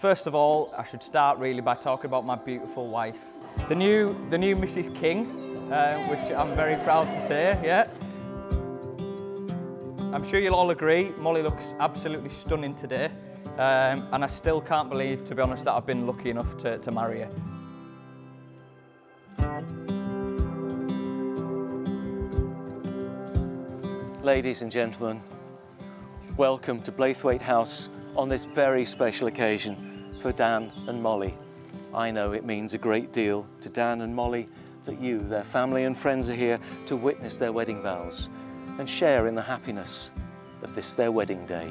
First of all, I should start really by talking about my beautiful wife. The new, the new Mrs. King, uh, which I'm very proud to say, yeah. I'm sure you'll all agree, Molly looks absolutely stunning today. Um, and I still can't believe, to be honest, that I've been lucky enough to, to marry her. Ladies and gentlemen, welcome to Blaithwaite House on this very special occasion for Dan and Molly. I know it means a great deal to Dan and Molly that you, their family and friends are here to witness their wedding vows and share in the happiness of this their wedding day.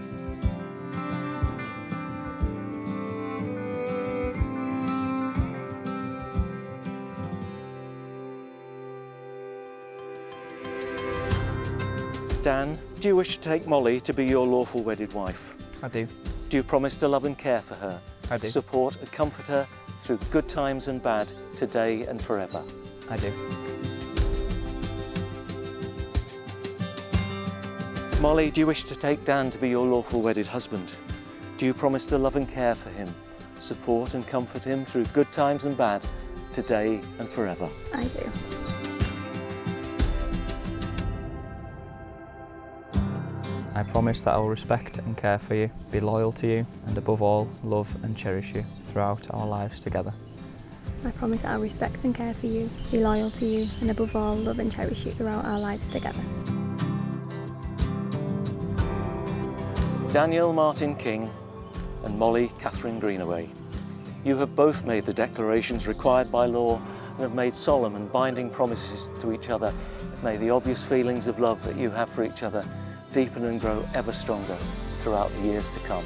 Dan, do you wish to take Molly to be your lawful wedded wife? I do. Do you promise to love and care for her? I do. Support and comfort her through good times and bad, today and forever? I do. Molly, do you wish to take Dan to be your lawful wedded husband? Do you promise to love and care for him, support and comfort him through good times and bad, today and forever? I do. I promise that I will respect and care for you, be loyal to you, and above all, love and cherish you throughout our lives together. I promise that I'll respect and care for you, be loyal to you, and above all, love and cherish you throughout our lives together. Daniel Martin King and Molly Catherine Greenaway. You have both made the declarations required by law and have made solemn and binding promises to each other. May the obvious feelings of love that you have for each other deepen and grow ever stronger throughout the years to come.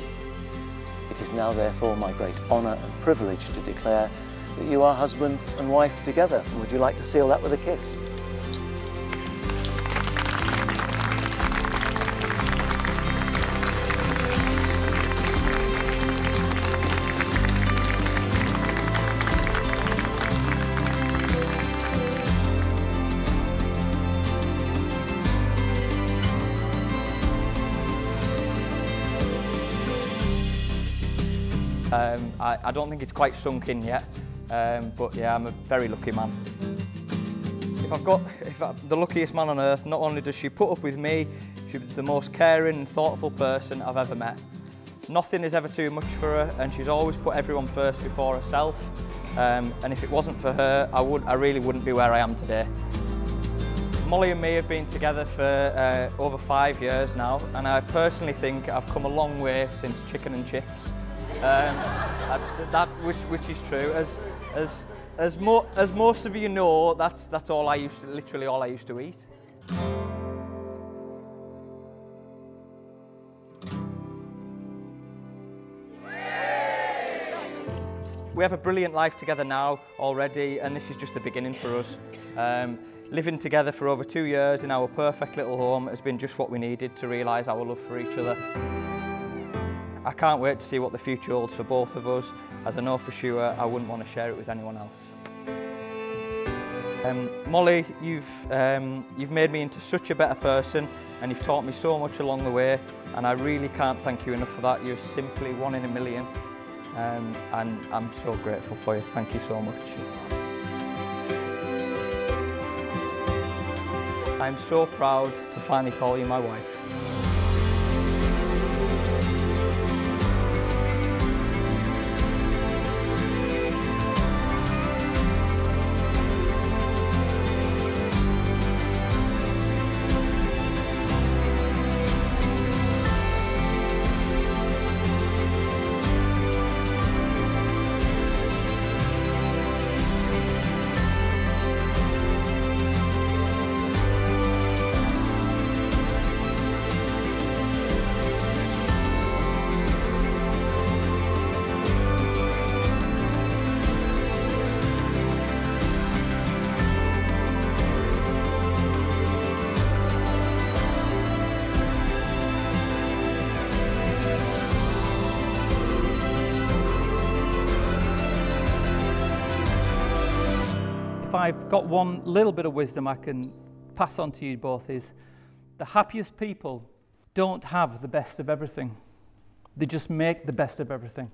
It is now therefore my great honour and privilege to declare that you are husband and wife together. Would you like to seal that with a kiss? Um, I, I don't think it's quite sunk in yet, um, but yeah, I'm a very lucky man. If I've got if I'm the luckiest man on earth, not only does she put up with me, she's the most caring and thoughtful person I've ever met. Nothing is ever too much for her, and she's always put everyone first before herself. Um, and if it wasn't for her, I would I really wouldn't be where I am today. Molly and me have been together for uh, over five years now, and I personally think I've come a long way since chicken and chips. Um, I, that which which is true. As as as mo as most of you know, that's that's all I used to literally all I used to eat. We have a brilliant life together now already, and this is just the beginning for us. Um, living together for over two years in our perfect little home has been just what we needed to realise our love for each other. I can't wait to see what the future holds for both of us, as I know for sure I wouldn't want to share it with anyone else. Um, Molly, you've, um, you've made me into such a better person and you've taught me so much along the way and I really can't thank you enough for that. You're simply one in a million um, and I'm so grateful for you. Thank you so much. I'm so proud to finally call you my wife. If I've got one little bit of wisdom I can pass on to you both is the happiest people don't have the best of everything. They just make the best of everything.